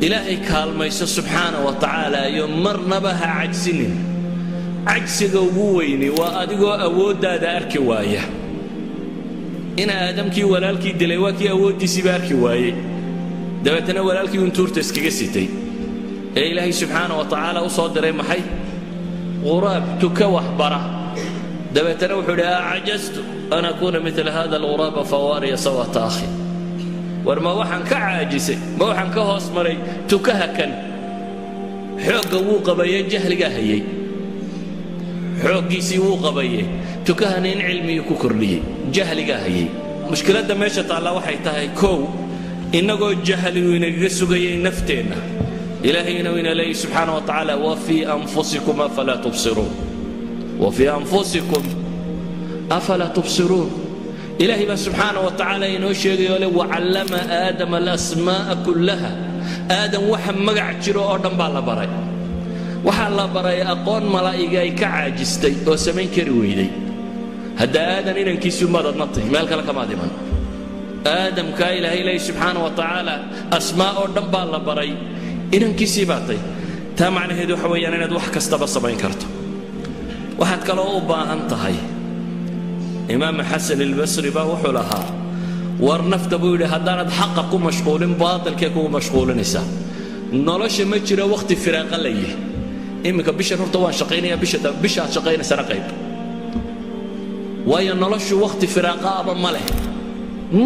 ilaahay kaalmayso subxaana wa tacaala iyo marnaba ha cagsinin. Cagsiga ugu weyni waa adigoo awooddaada arki waaya. In aadamkii walaalkii dilay waa kii awooddiisiiba arki waayey. Dabeetana walaalkii un tuurta iskaga sitay. Ee ilaahay subxaana wa tacaala u soo diray maxay? Quraab tuka waxbara. Dabeetana wuxuu idhi acajastu an akuuna mila hada alghuraaba fawaariya sawata akhi war ma waxaan ka caajisay ma waxaan ka hoos maray tukaha kan. Xoogga wuu qabaye jahligaa hayey xooggiisii wuu qabaye tukahana in cilmigii ku kordhiyey jahligaa hayey mushkiladda meesha taalla waxay tahay kow innagoo jahligu inagaga sugayay nafteenna. Ilaahayna ina leeyahy subxaana wa tacaala wafii anfusikum afalaa tubsiruun. Wafii anfusikum afalaa tubsiruun ilaahay baa subxaana wa tacaala inoo sheegayoo le wacallama aadama alasmaa'a kullaha. Aadam waxa magac jiro oo dhan baa la baray. Waxaa la baray aqoon malaa'iga ay ka caajistay oo samayn kari weyday hadda aadan inankiisii umadadna tahy meel kale kamaad iman. Aadamkaa ilaahay leeyahy subxaana wa tacaala asmaa oo dhan baa la baray. Inankiisii baa tay taa macnaheedu waxa weeyaan inaad wax kastaba samayn karto. Waxaad kaloo u baahan tahay imaam xasan ilbasri baa wuxuu lahaa war nafta buu yidhi haddaanad xaqa ku mashquulin baatilkee kugu mashquulinaysaa nolosha ma jiro wakhti firaaqa la yihi iminka bishan horta waan shaqaynaya bishaad shaqaynaysana qayb. Waayo noloshu wakhti firaaqaaba ma leh.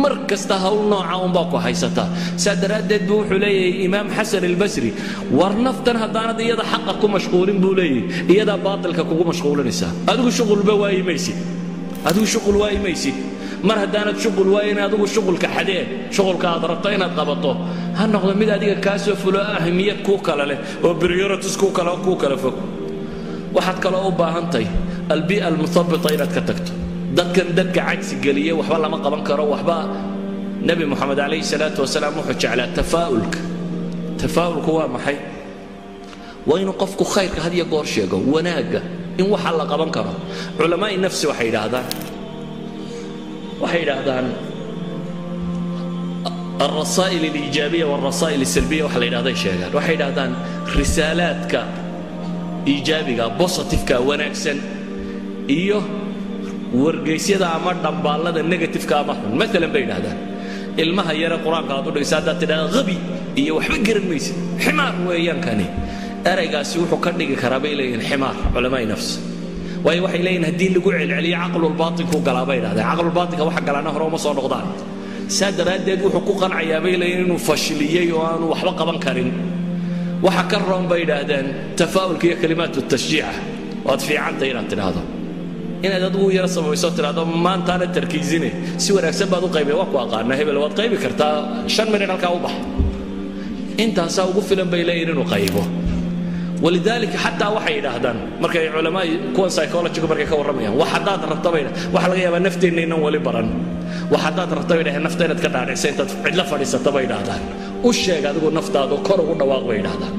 Mar kasta hawl nooca unbaa ku haysataa saa daraaddeed buu wuxuu leeyahay imaam xasan albasri war naftan haddaanad iyada xaqa ku mashquulin buu leeyahay iyadaa baatilka kugu mashquulinaysaa adigu shuqulba waayi adigu shuqul waayi maysid mar haddaanad shuqul waayin adigu shuqulka xadee shuqulka aad rabto inaad qabato. Ha noqdo mid adiga kaa soo fulo ahmiyad kuu kale leh oo priorities kuu kale fog. Waxaad kaloo u baahantahay albi'a almuthabita inaad ka tagto. Dadkan dadka cagsi geliya waxba lama qaban karo waxba. Nebi moxamed calayhi salaatu wasalaam wuxuu jeclaa tafaa'ulka. Tafaa'ulku waa maxay? Waa inuu qofku khayrka had iyo goor sheego wanaagga in waxa la qaban karo culamaa'i nafsi waxay yidhaahdaan waxay yidhaahdaan الرسائل الإيجابية والرسائل السلبية waxa la yidhahday sheegaan waxay yidhahdaan risaalaadka iijaabiga positifeka wanaagsan iyo wargeysyada ama dhambaallada negatifeka ama xun maalan bay yidhahdaan ilmaha yare qur-aanka aad u dhigaysa haddaad tidhahda habi iyo waxba garan maysid ximaar weeyaan kani eraygaasi wuxuu ka dhigi karaa bay leeyihiin ximaar culamaai nafs. Waayo waxay leeyihiin haddii lagu celceliyo caqlulbaatinku galaa bay yidhahdeen caqlulbaatinka waxa galaana hore uma soo noqdaan. Saa daraaddeed wuxuu ku qancayaa bay leeyihiin inuu fashiliyey oo aanu waxba qaban karin. Waxa ka roon bay yidhaahdeen tafaa'ulka iyo kalimaatu tashjiica waad fiicantay inaad tidhaahdo. Inaad adigu yaro samayso tidhahdo maantaana tarkiisine. Si wanaagsan baad u qaybay waa ku aqaana hebel waad qaybi kartaa. Shan minit halkaa u bax. Intaasaa ugu filan bay leeyihiin inuu qaybo walidaalika xataa waxay yidhaahdaan markay culamaa kuwan psychologiga markay ka warramayaan wax haddaad rabta bay waxa laga yaabaa nafteenna inaan weli baran. Wax haddaad rabta bay dhaheen nafta inaad ka dhaadhicsa intaad cidla fadhiisata bay yidhaahdaan. U sheeg adigu naftaadu kor ugu dhawaaq bay yidhaahdaan.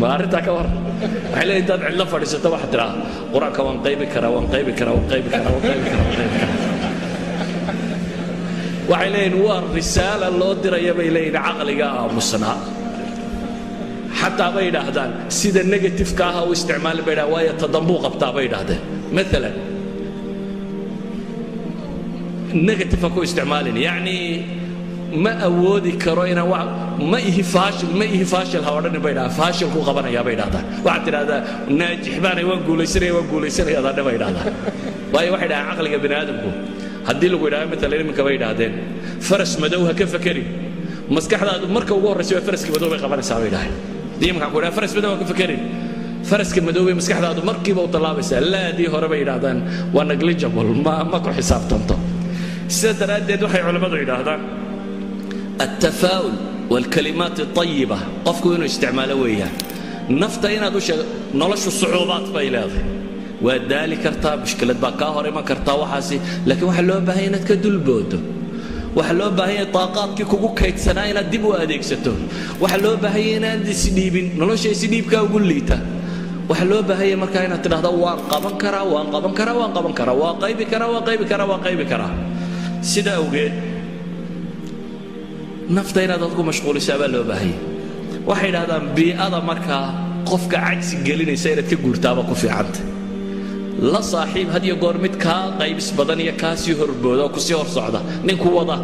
Ma arrintaa ka war? Waxay leeyihiin intaad cidla fadhiisato waxaad tidhaa qur'aanka waan qaybi karaa waan qaybi karaa waan qaybi karaa waan qaybi karaa waan qaybi karaa. Waxay leeyihiin waa risaala loo diraya bay leeyihiin caqliga aamusnaa xataa bay yidhaahdaan sida negatifeka ah u isticmaali bay dhahdaan waayo tadambuu qabtaa bay yidhaahdeen maalan negative ku isticmaalin yacni ma awoodi karo inaan wa ma ihi faashil ma ihi faashil ha odhanin bay dhahdaan faashil ku qabanayaa bay dhahdaan waxaad tidhahdaa naajix baanay waan guulaysanaya waan guulaysanaya adadhe bay dhahdaan waayo waxay dhahaan caqliga bini aadamku haddii lagu yidhahdo maalan iminka bay yidhaahdeen faras madow ha ka fakerin maskaxdaadu marka ugu horraysa waa faraskii madow bay qabanaysaa bay dhahay raska waa daali kartaa mushkilad baa kaa hor iman kartaa waxaasi laakiin waxaa loo baahanya inaad ka dulboodo waxa loo baahan yahay taaqaadkii kugu kaydsanaa inaad dib u adeegsato. Waxa loo baahan yahay inaad isdhiibin nolosha isdhiibkaa ugu liita. Waxa loo baahan yahay markaa inaad tidhahdo waan qaban karaa waan qaban karaa waan qaban karaa waa qaybi karaa waa qaybi karaa waa qaybi karaa. Sida awgeed nafta inaad adku mashquulisaa baa loo baahanya waxay idhahdaan bii'ada markaa qofka cajsi gelinaysa inaad ka guurtaaba ku fiicanta la saaxiib had iyo goor mid kaa qaybis badan iyo kaa sii horbooda oo ku sii hor socda ninku wada.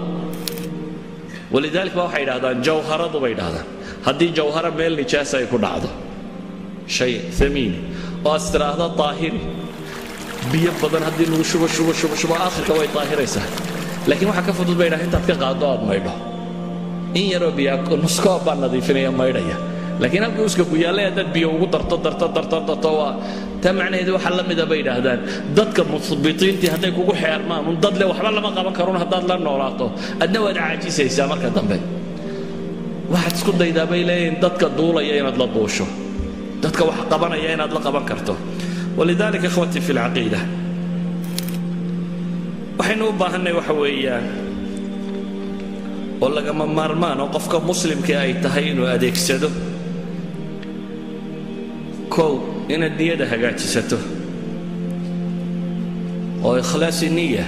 Walidaalika ba waxay idhahdaan jawharadu bay idhahdaan haddii jawharo meel nijaasa ay ku dhacdo shay amiini oo aad istiraahda daahiri biyo badan haddii lagu shubo shubo shubo shubo aakhirka way daahiraysaa. Laakiin waxaa ka fudud bay idhaha intaad ka qaaddo aad maydho. In yaroo biyaa nuskoob baa nadiifinaya maydhaya. Laakiin halkii uska ku yaallay haddaad biyo ugu darto darto darto darto waa taa macnaheedu waxa la mida bay idhaahdaan. Dadka musbitiintii hadday kugu xeermaan un dad le waxba lama qaban karun haddaad la noolaato. Adna waad caajisaysaa marka dambe. Waxaad isku daydaa bay leeyihiin dadka duulaya inaad la duusho dadka wax qabanaya inaad la qaban karto. Walidaalika ikhwatii fi lcaqiida waxaynu u baahanay waxa weeyaan oo lagama maarmaan oo qofka muslimkii ay tahay inuu adeegsado. Kow inaad niyada hagaajisato. Oo ikhlaasi niya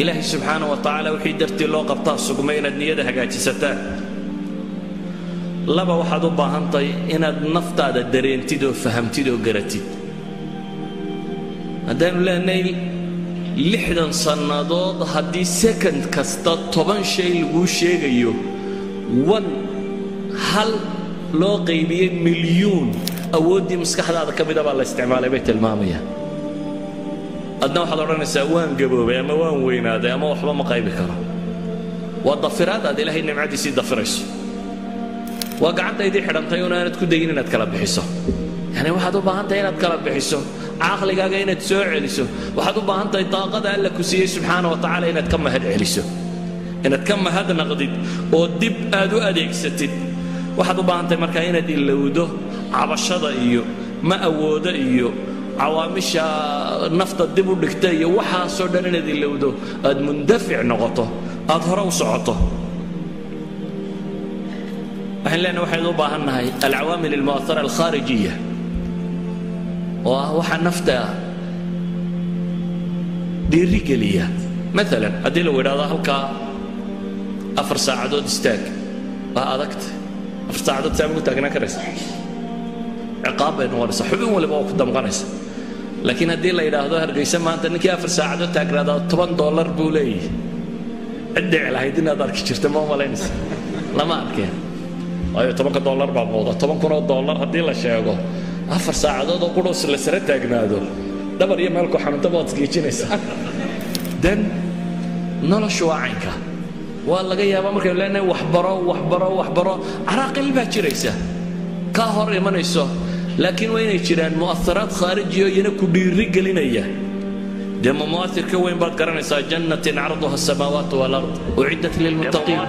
ilaahay subxaana wa tacaala wixii dartii loo qabtaa sugmay inaad niyada hagaajisataan laba waxaad u baahantahay inaad naftaada dareentid oo fahamtid oo garatid. Haddaanu leenahay lixdan sannadood haddii sekond kasta toban shay laguu sheegayo wan hal loo qaybiyey milyuun awooddii maskaxdaada ka mida baa la isticmaalay bay tilmaamayaan. Adna waxaad odhanaysaa waan gaboobay ama waan weynaaday ama waxba ma qaybi karo. Waa dafiraad aad ilaahay nimcadiisii dafirayso. Waa gacantaydii xidhantay un aanad ku dayin inaad kala bixiso. Yani waxaad u baahan tahay inaad kala bixiso caqligaaga inaad soo celiso waxaad u baahan tahay daaqada alla ku siiyey subxaana wa tacaala inaad ka mahad celiso. Inaad ka mahad naqdid oo dib aad u adeegsatid. Waxaad u baahan tahay markaa inaad ilowdo cabashada iyo ma awoodo iyo cawaamisha nafta dib u dhigta iyo waxaasoo dhan inaad ilowdo aad mundafic noqoto aad hore u socoto. Waxaan leenahay waxaynu u baahan nahay alcawaamil almu'athara alkhaarijiya oo ah waxa nafta dhiirigeliya. Maalan haddii lagu idhahdo halkaa afar saacadood istaag waa adagta afar saacadood saa magu taagnaan karaysa ciqaab bay noqonaysaa xubin waliba oo ku damqanaysa. Laakiin haddii la yidhaahdo hargaysa maanta ninkii afar saacadood taagnaadaa toban dollar buu leeyahay. Cid dhici lahayd inaad arki jirta ma malaynaysa lama arkeen waayo tobanka dollar baa muuqda toban kun oo dollar haddii la sheego afar saacadood oo qudhus la sara taagnaado dhabar iyo meelku xanuunta baad isgeejinaysaa. Dan noloshu waa caynka. Waa laga yaabaa markaynu leenahay waxbaro waxbaro waxbaro caraaqil baa jiraysa. Kaa hor imanayso laakiin waa inay jiraan mu'asaraad khaarijiya iyana ku dhiiri gelinaya dee ma mu'asir ka weyn baad garanaysaa jannatin carduha asamaawaatu walard uciddat lilmuttaqiin